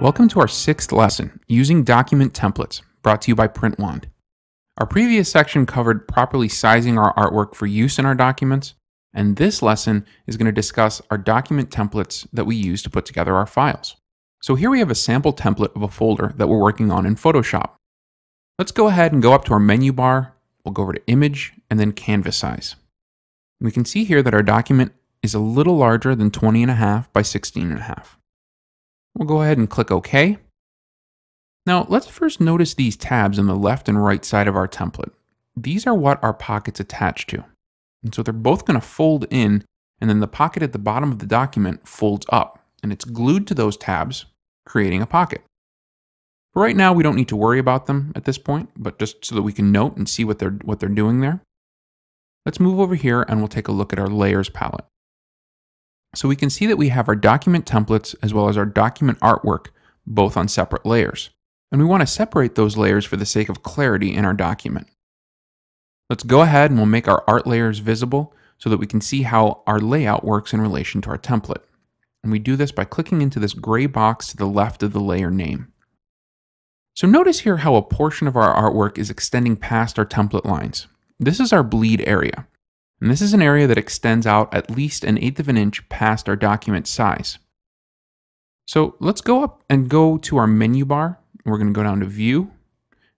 Welcome to our sixth lesson, Using Document Templates, brought to you by PrintWand. Our previous section covered properly sizing our artwork for use in our documents, and this lesson is going to discuss our document templates that we use to put together our files. So here we have a sample template of a folder that we're working on in Photoshop. Let's go ahead and go up to our menu bar, we'll go over to Image, and then Canvas Size. We can see here that our document is a little larger than 20.5 by 16.5. We'll go ahead and click OK. Now let's first notice these tabs on the left and right side of our template. These are what our pockets attach to. And so they're both going to fold in, and then the pocket at the bottom of the document folds up, and it's glued to those tabs, creating a pocket. For right now, we don't need to worry about them at this point, but just so that we can note and see what they're, what they're doing there. Let's move over here and we'll take a look at our layers palette. So we can see that we have our document templates as well as our document artwork, both on separate layers. And we want to separate those layers for the sake of clarity in our document. Let's go ahead and we'll make our art layers visible so that we can see how our layout works in relation to our template. And we do this by clicking into this gray box to the left of the layer name. So notice here how a portion of our artwork is extending past our template lines. This is our bleed area. And this is an area that extends out at least an eighth of an inch past our document size. So let's go up and go to our menu bar. We're going to go down to View,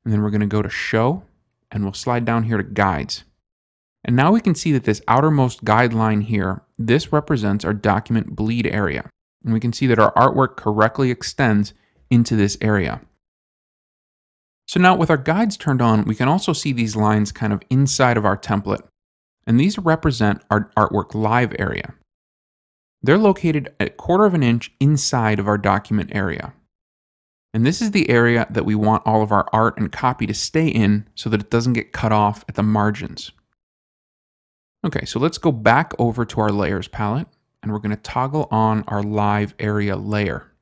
and then we're going to go to Show, and we'll slide down here to Guides. And now we can see that this outermost guideline here, this represents our document bleed area. And we can see that our artwork correctly extends into this area. So now with our guides turned on, we can also see these lines kind of inside of our template and these represent our artwork live area. They're located a quarter of an inch inside of our document area. And this is the area that we want all of our art and copy to stay in so that it doesn't get cut off at the margins. Okay, so let's go back over to our layers palette and we're going to toggle on our live area layer.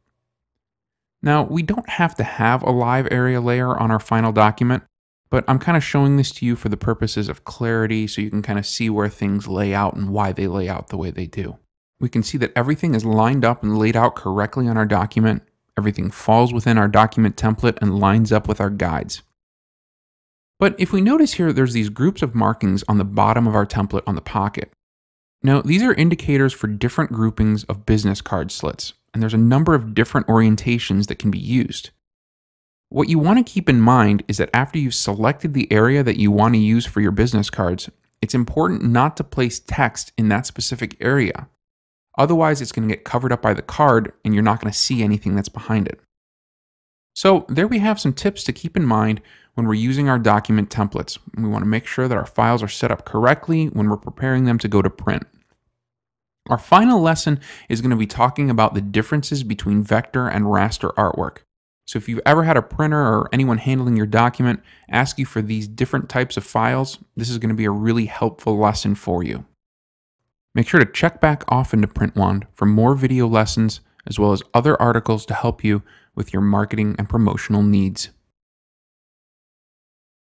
Now, we don't have to have a live area layer on our final document, but I'm kind of showing this to you for the purposes of clarity so you can kind of see where things lay out and why they lay out the way they do. We can see that everything is lined up and laid out correctly on our document. Everything falls within our document template and lines up with our guides. But if we notice here, there's these groups of markings on the bottom of our template on the pocket. Now, these are indicators for different groupings of business card slits, and there's a number of different orientations that can be used. What you want to keep in mind is that after you've selected the area that you want to use for your business cards, it's important not to place text in that specific area. Otherwise, it's going to get covered up by the card and you're not going to see anything that's behind it. So there we have some tips to keep in mind when we're using our document templates. We want to make sure that our files are set up correctly when we're preparing them to go to print. Our final lesson is going to be talking about the differences between vector and raster artwork. So if you've ever had a printer or anyone handling your document ask you for these different types of files, this is going to be a really helpful lesson for you. Make sure to check back often to PrintWand for more video lessons as well as other articles to help you with your marketing and promotional needs.